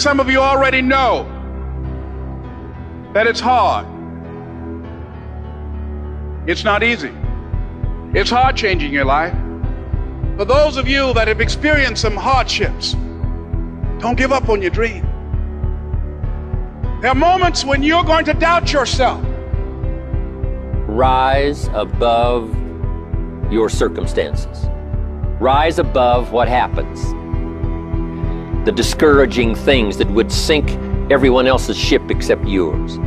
Some of you already know that it's hard. It's not easy. It's hard changing your life. For those of you that have experienced some hardships, don't give up on your dream. There are moments when you're going to doubt yourself. Rise above your circumstances. Rise above what happens. The discouraging things that would sink everyone else's ship except yours.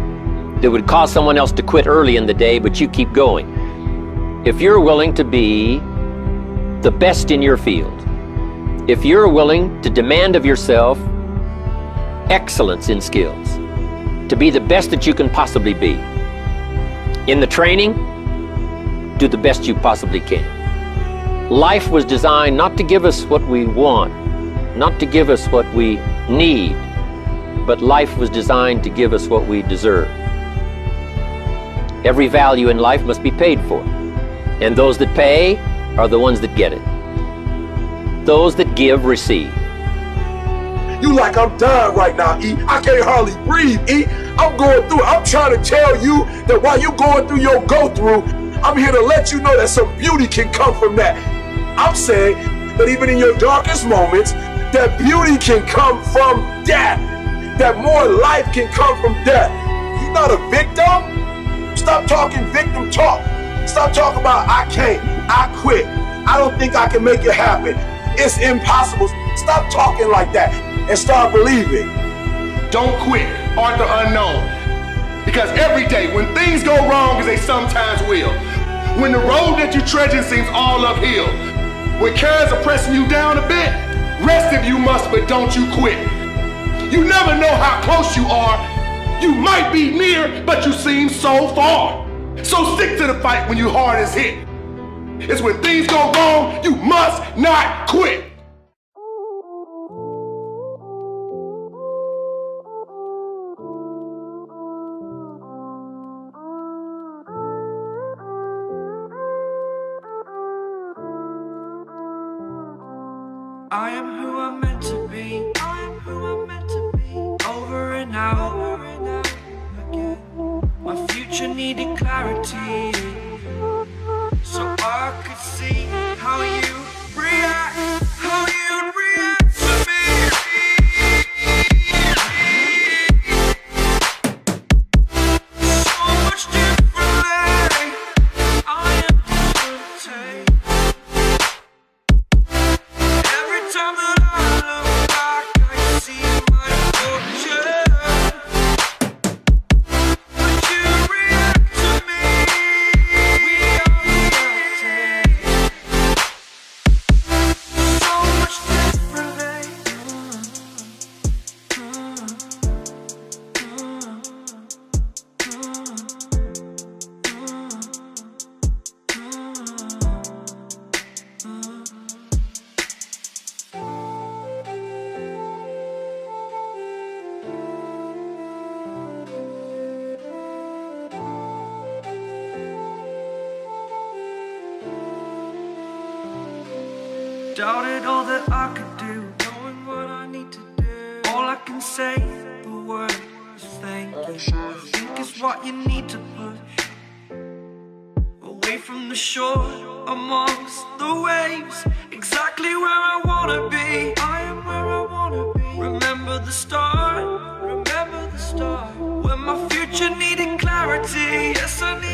That would cause someone else to quit early in the day, but you keep going. If you're willing to be the best in your field, if you're willing to demand of yourself excellence in skills, to be the best that you can possibly be, in the training, do the best you possibly can. Life was designed not to give us what we want, not to give us what we need, but life was designed to give us what we deserve. Every value in life must be paid for, and those that pay are the ones that get it. Those that give receive. You like I'm dying right now, E. I can't hardly breathe, E. I'm going through I'm trying to tell you that while you're going through your go through, I'm here to let you know that some beauty can come from that. I'm saying that even in your darkest moments, that beauty can come from death. That more life can come from death. You're not a victim. Stop talking victim talk. Stop talking about I can't, I quit. I don't think I can make it happen. It's impossible. Stop talking like that and start believing. Don't quit, Arthur Unknown. Because every day, when things go wrong, as they sometimes will, when the road that you're trudging seems all uphill, when cares are pressing you down a bit, rest you must, but don't you quit. You never know how close you are. You might be near, but you seem so far. So stick to the fight when your heart is hit. It's when things go wrong, you must not quit. I am who I'm meant to be. I am who I'm meant to be. Over and out, over and out again. My future needed clarity, shouted all that I could do, knowing what I need to do. All I can say, the word is thank you. I think it's what you need to push away from the shore, amongst the waves, exactly where I wanna be. I am where I wanna be. Remember the start, remember the start, when my future needed clarity. Yes, I need.